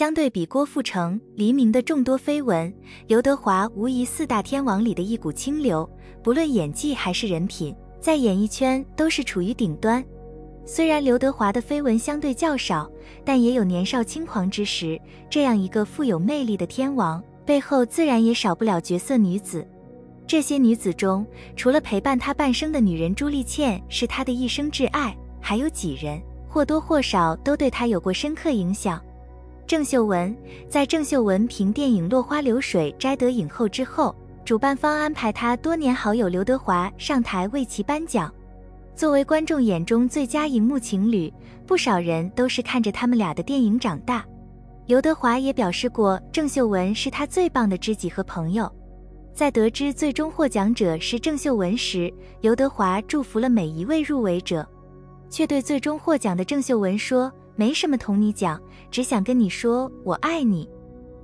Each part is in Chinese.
相对比郭富城、黎明的众多绯闻，刘德华无疑四大天王里的一股清流，不论演技还是人品，在演艺圈都是处于顶端。虽然刘德华的绯闻相对较少，但也有年少轻狂之时。这样一个富有魅力的天王，背后自然也少不了绝色女子。这些女子中，除了陪伴他半生的女人朱丽倩是他的一生挚爱，还有几人或多或少都对他有过深刻影响。郑秀文在郑秀文凭电影《落花流水》摘得影后之后，主办方安排她多年好友刘德华上台为其颁奖。作为观众眼中最佳荧幕情侣，不少人都是看着他们俩的电影长大。刘德华也表示过，郑秀文是他最棒的知己和朋友。在得知最终获奖者是郑秀文时，刘德华祝福了每一位入围者，却对最终获奖的郑秀文说。没什么同你讲，只想跟你说我爱你。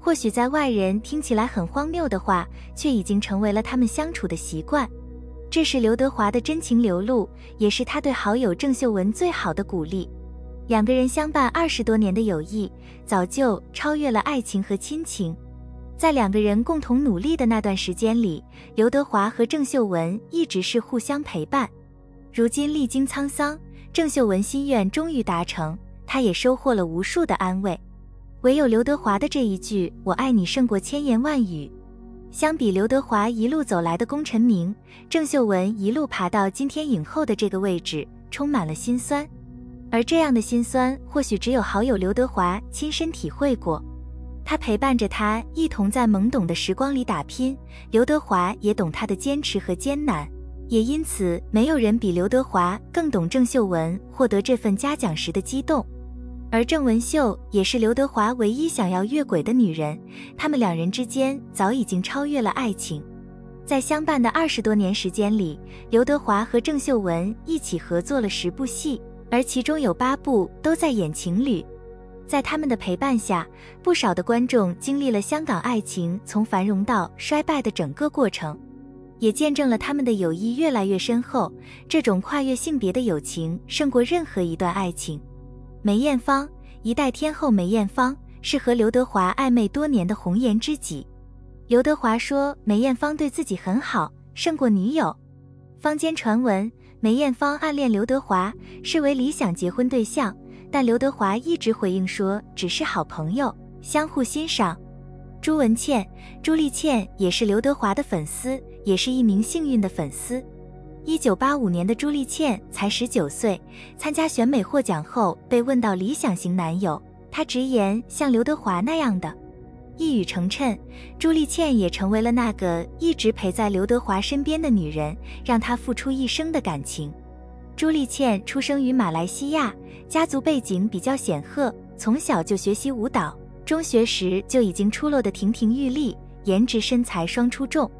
或许在外人听起来很荒谬的话，却已经成为了他们相处的习惯。这是刘德华的真情流露，也是他对好友郑秀文最好的鼓励。两个人相伴二十多年的友谊，早就超越了爱情和亲情。在两个人共同努力的那段时间里，刘德华和郑秀文一直是互相陪伴。如今历经沧桑，郑秀文心愿终于达成。他也收获了无数的安慰，唯有刘德华的这一句“我爱你”胜过千言万语。相比刘德华一路走来的功成名，郑秀文一路爬到今天影后的这个位置，充满了心酸。而这样的心酸，或许只有好友刘德华亲身体会过。他陪伴着他，一同在懵懂的时光里打拼。刘德华也懂他的坚持和艰难。也因此，没有人比刘德华更懂郑秀文获得这份嘉奖时的激动。而郑文秀也是刘德华唯一想要越轨的女人，他们两人之间早已经超越了爱情。在相伴的二十多年时间里，刘德华和郑秀文一起合作了十部戏，而其中有八部都在演情侣。在他们的陪伴下，不少的观众经历了香港爱情从繁荣到衰败的整个过程，也见证了他们的友谊越来越深厚。这种跨越性别的友情，胜过任何一段爱情。梅艳芳，一代天后梅艳芳是和刘德华暧昧多年的红颜知己。刘德华说梅艳芳对自己很好，胜过女友。坊间传闻梅艳芳暗恋刘德华，视为理想结婚对象，但刘德华一直回应说只是好朋友，相互欣赏。朱文倩、朱丽倩也是刘德华的粉丝，也是一名幸运的粉丝。一九八五年的朱丽倩才十九岁，参加选美获奖后被问到理想型男友，她直言像刘德华那样的。一语成谶，朱丽倩也成为了那个一直陪在刘德华身边的女人，让他付出一生的感情。朱丽倩出生于马来西亚，家族背景比较显赫，从小就学习舞蹈，中学时就已经出落得亭亭玉立，颜值身材双出众。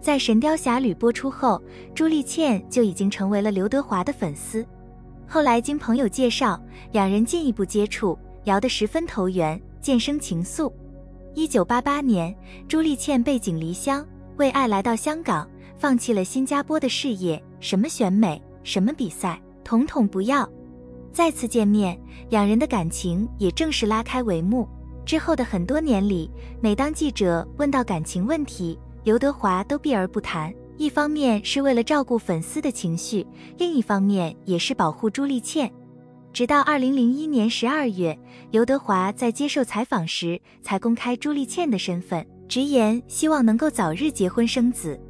在《神雕侠侣》播出后，朱丽倩就已经成为了刘德华的粉丝。后来经朋友介绍，两人进一步接触，聊得十分投缘，渐生情愫。一九八八年，朱丽倩背井离乡，为爱来到香港，放弃了新加坡的事业，什么选美，什么比赛，统统不要。再次见面，两人的感情也正式拉开帷幕。之后的很多年里，每当记者问到感情问题，刘德华都避而不谈，一方面是为了照顾粉丝的情绪，另一方面也是保护朱丽倩。直到二零零一年十二月，刘德华在接受采访时才公开朱丽倩的身份，直言希望能够早日结婚生子。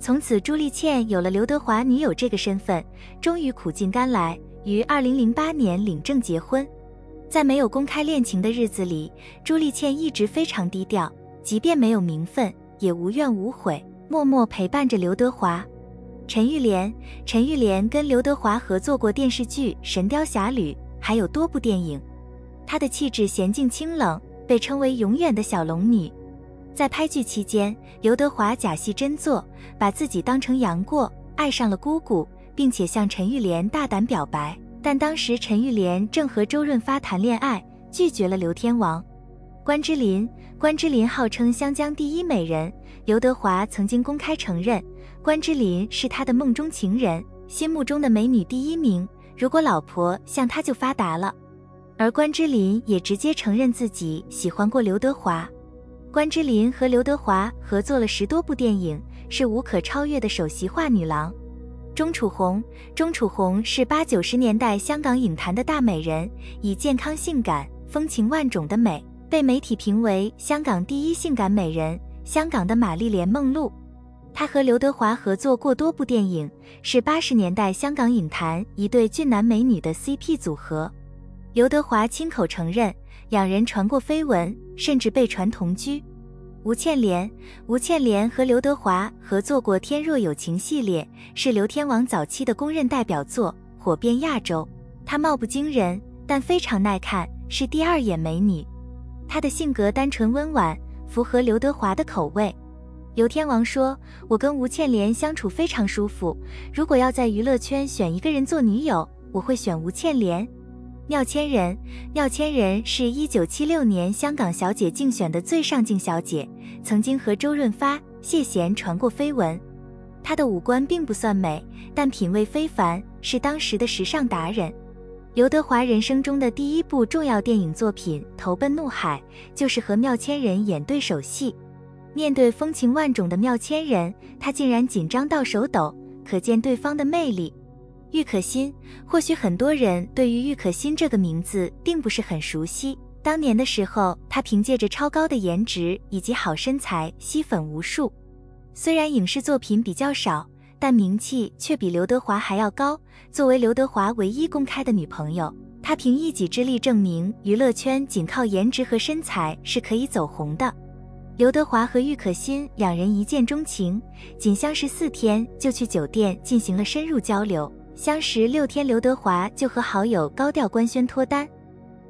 从此，朱丽倩有了刘德华女友这个身份，终于苦尽甘来，于二零零八年领证结婚。在没有公开恋情的日子里，朱丽倩一直非常低调，即便没有名分。也无怨无悔，默默陪伴着刘德华。陈玉莲，陈玉莲跟刘德华合作过电视剧《神雕侠侣》，还有多部电影。她的气质娴静清冷，被称为永远的小龙女。在拍剧期间，刘德华假戏真做，把自己当成杨过，爱上了姑姑，并且向陈玉莲大胆表白。但当时陈玉莲正和周润发谈恋爱，拒绝了刘天王。关之琳。关之琳号称湘江第一美人，刘德华曾经公开承认，关之琳是他的梦中情人，心目中的美女第一名。如果老婆像她就发达了。而关之琳也直接承认自己喜欢过刘德华。关之琳和刘德华合作了十多部电影，是无可超越的首席画女郎。钟楚红，钟楚红是八九十年代香港影坛的大美人，以健康性感、风情万种的美，被媒体评为香港第一性感美人，香港的玛丽莲梦露。她和刘德华合作过多部电影，是八十年代香港影坛一对俊男美女的 CP 组合。刘德华亲口承认，两人传过绯闻，甚至被传同居。吴倩莲，吴倩莲和刘德华合作过《天若有情》系列，是刘天王早期的公认代表作，火遍亚洲。她貌不惊人，但非常耐看，是第二眼美女。她的性格单纯温婉，符合刘德华的口味。刘天王说：“我跟吴倩莲相处非常舒服，如果要在娱乐圈选一个人做女友，我会选吴倩莲。”廖千人，廖千人是一九七六年香港小姐竞选的最上镜小姐，曾经和周润发、谢贤传过绯闻。她的五官并不算美，但品味非凡，是当时的时尚达人。刘德华人生中的第一部重要电影作品《投奔怒海》就是和廖千人演对手戏。面对风情万种的廖千人，他竟然紧张到手抖，可见对方的魅力。郁可欣，或许很多人对于郁可欣这个名字并不是很熟悉。当年的时候，她凭借着超高的颜值以及好身材吸粉无数。虽然影视作品比较少，但名气却比刘德华还要高。作为刘德华唯一公开的女朋友，她凭一己之力证明娱乐圈仅靠颜值和身材是可以走红的。刘德华和郁可欣两人一见钟情，仅相识四天就去酒店进行了深入交流。相识六天，刘德华就和好友高调官宣脱单。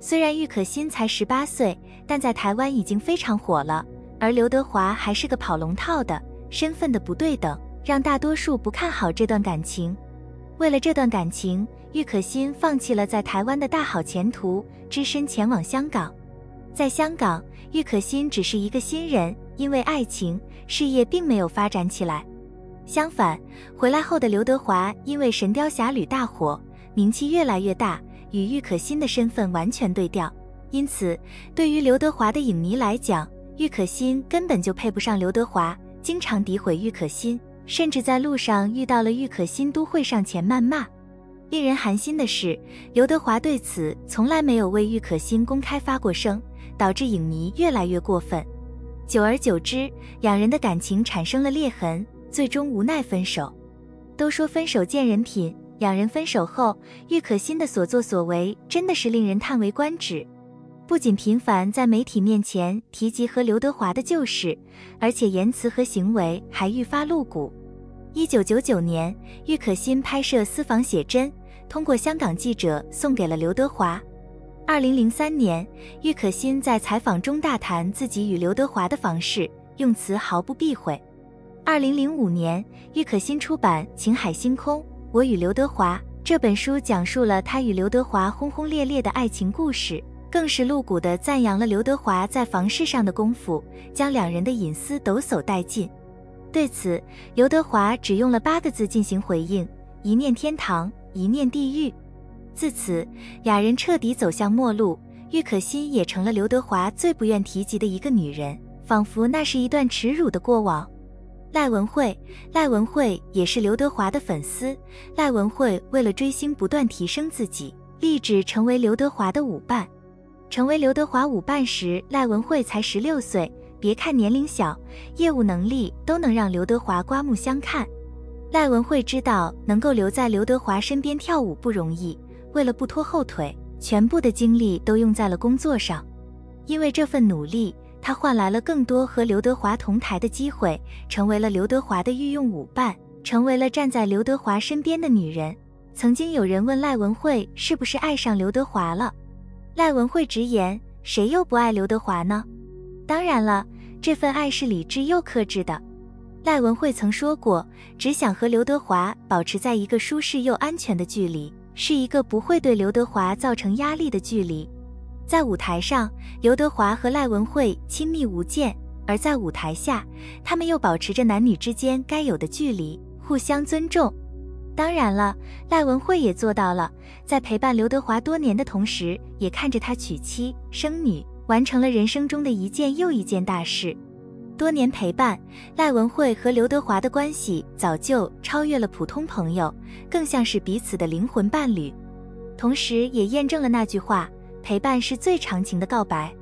虽然郁可欣才十八岁，但在台湾已经非常火了。而刘德华还是个跑龙套的，身份的不对等让大多数不看好这段感情。为了这段感情，郁可欣放弃了在台湾的大好前途，只身前往香港。在香港，郁可欣只是一个新人，因为爱情，事业并没有发展起来。相反，回来后的刘德华因为《神雕侠侣》大火，名气越来越大，与郁可欣的身份完全对调。因此，对于刘德华的影迷来讲，郁可欣根本就配不上刘德华，经常诋毁郁可欣，甚至在路上遇到了郁可欣都会上前谩骂。令人寒心的是，刘德华对此从来没有为郁可欣公开发过声，导致影迷越来越过分。久而久之，两人的感情产生了裂痕。最终无奈分手。都说分手见人品，两人分手后，郁可欣的所作所为真的是令人叹为观止。不仅频繁在媒体面前提及和刘德华的旧事，而且言辞和行为还愈发露骨。一九九九年，郁可欣拍摄私房写真，通过香港记者送给了刘德华。二零零三年，郁可欣在采访中大谈自己与刘德华的房事，用词毫不避讳。二零零五年，郁可欣出版《情海星空：我与刘德华》这本书，讲述了她与刘德华轰轰烈烈的爱情故事，更是露骨地赞扬了刘德华在房事上的功夫，将两人的隐私抖擞殆尽。对此，刘德华只用了八个字进行回应：一念天堂，一念地狱。自此，俩人彻底走向末路，郁可欣也成了刘德华最不愿提及的一个女人，仿佛那是一段耻辱的过往。赖文慧，赖文慧也是刘德华的粉丝。赖文慧为了追星，不断提升自己，立志成为刘德华的舞伴。成为刘德华舞伴时，赖文慧才十六岁。别看年龄小，业务能力都能让刘德华刮目相看。赖文慧知道能够留在刘德华身边跳舞不容易，为了不拖后腿，全部的精力都用在了工作上。因为这份努力。她换来了更多和刘德华同台的机会，成为了刘德华的御用舞伴，成为了站在刘德华身边的女人。曾经有人问赖文慧是不是爱上刘德华了，赖文慧直言：“谁又不爱刘德华呢？当然了，这份爱是理智又克制的。”赖文慧曾说过：“只想和刘德华保持在一个舒适又安全的距离，是一个不会对刘德华造成压力的距离。”在舞台上，刘德华和赖文慧亲密无间；而在舞台下，他们又保持着男女之间该有的距离，互相尊重。当然了，赖文慧也做到了，在陪伴刘德华多年的同时，也看着他娶妻生女，完成了人生中的一件又一件大事。多年陪伴，赖文慧和刘德华的关系早就超越了普通朋友，更像是彼此的灵魂伴侣。同时，也验证了那句话：陪伴是最长情的告白。